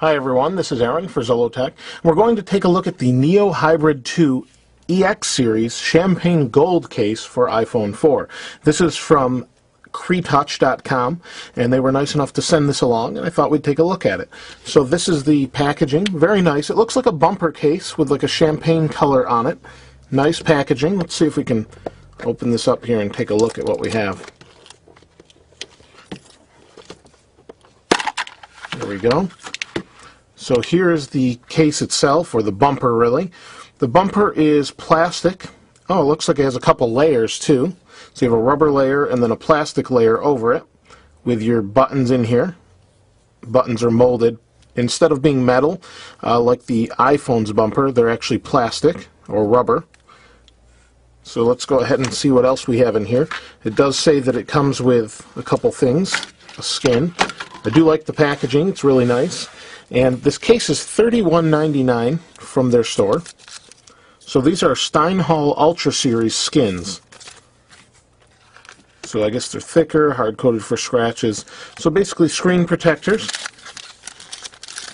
Hi everyone, this is Aaron for Zollotech. We're going to take a look at the Neo Hybrid 2 EX Series Champagne Gold case for iPhone 4. This is from Cretouch.com, and they were nice enough to send this along, and I thought we'd take a look at it. So this is the packaging, very nice. It looks like a bumper case with like a champagne color on it. Nice packaging. Let's see if we can open this up here and take a look at what we have. There we go. So here's the case itself, or the bumper really. The bumper is plastic. Oh, it looks like it has a couple layers too. So you have a rubber layer and then a plastic layer over it with your buttons in here. Buttons are molded. Instead of being metal, uh, like the iPhone's bumper, they're actually plastic or rubber. So let's go ahead and see what else we have in here. It does say that it comes with a couple things. A skin. I do like the packaging. It's really nice. And this case is $31.99 from their store. So these are Steinheil Ultra Series skins. So I guess they're thicker, hard-coated for scratches. So basically screen protectors.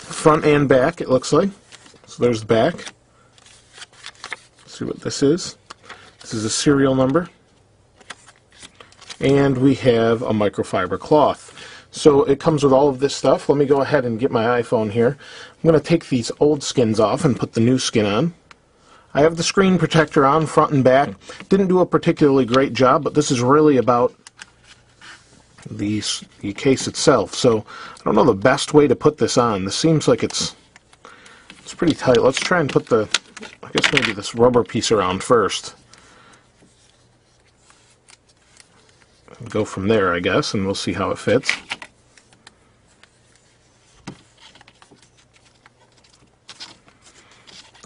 Front and back, it looks like. So there's the back. Let's see what this is. This is a serial number. And we have a microfiber cloth. So it comes with all of this stuff. Let me go ahead and get my iPhone here. I'm going to take these old skins off and put the new skin on. I have the screen protector on front and back. Didn't do a particularly great job, but this is really about the, the case itself. So I don't know the best way to put this on. This seems like it's it's pretty tight. Let's try and put the, I guess maybe this rubber piece around first. Go from there, I guess, and we'll see how it fits.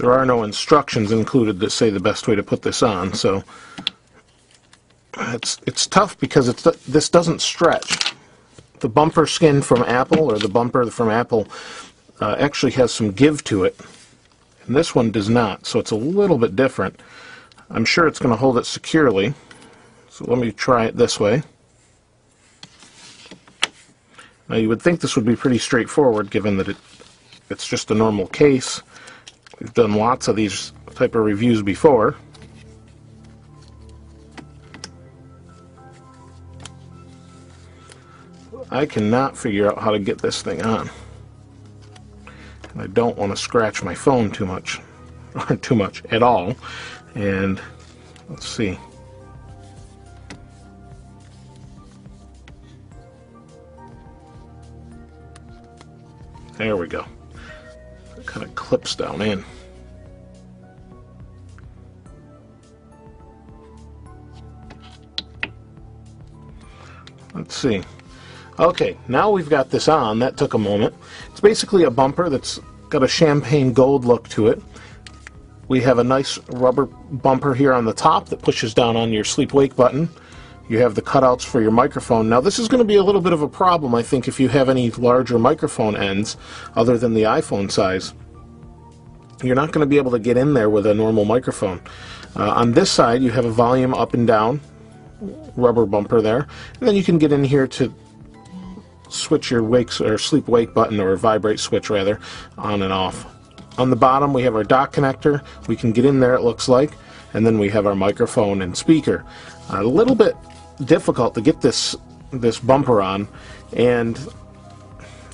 There are no instructions included that say the best way to put this on, so it's it's tough because it's this doesn't stretch. The bumper skin from Apple or the bumper from Apple uh, actually has some give to it, and this one does not, so it's a little bit different. I'm sure it's going to hold it securely, so let me try it this way. Now you would think this would be pretty straightforward given that it, it's just a normal case We've done lots of these type of reviews before. I cannot figure out how to get this thing on. And I don't want to scratch my phone too much, or too much at all. And let's see. There we go kind of clips down in. Let's see. Okay, now we've got this on. That took a moment. It's basically a bumper that's got a champagne gold look to it. We have a nice rubber bumper here on the top that pushes down on your sleep wake button. You have the cutouts for your microphone. Now this is going to be a little bit of a problem I think if you have any larger microphone ends other than the iPhone size. You're not going to be able to get in there with a normal microphone. Uh, on this side you have a volume up and down rubber bumper there and then you can get in here to switch your wakes or sleep wake button or vibrate switch rather on and off. On the bottom we have our dock connector. We can get in there it looks like and then we have our microphone and speaker. A little bit difficult to get this this bumper on and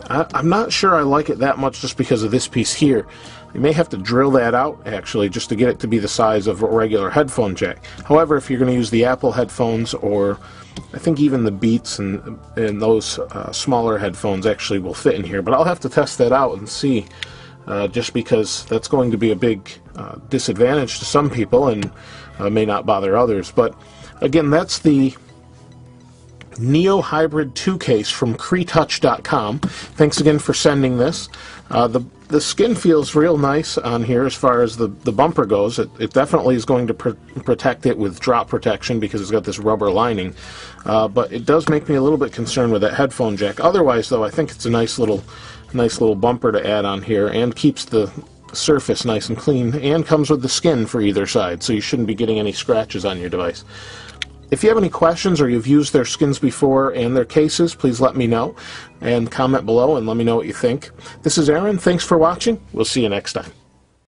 I, am not sure I like it that much just because of this piece here. You may have to drill that out actually just to get it to be the size of a regular headphone jack. However, if you're going to use the Apple headphones or I think even the Beats and, and those uh, smaller headphones actually will fit in here, but I'll have to test that out and see uh, just because that's going to be a big uh, disadvantage to some people and uh, may not bother others. But again, that's the Neo Hybrid 2 case from Cretouch.com. Thanks again for sending this. Uh, the the skin feels real nice on here as far as the, the bumper goes. It, it definitely is going to pr protect it with drop protection because it's got this rubber lining. Uh, but it does make me a little bit concerned with that headphone jack. Otherwise, though, I think it's a nice little nice little bumper to add on here and keeps the surface nice and clean and comes with the skin for either side so you shouldn't be getting any scratches on your device. If you have any questions or you've used their skins before and their cases, please let me know and comment below and let me know what you think. This is Aaron. Thanks for watching. We'll see you next time.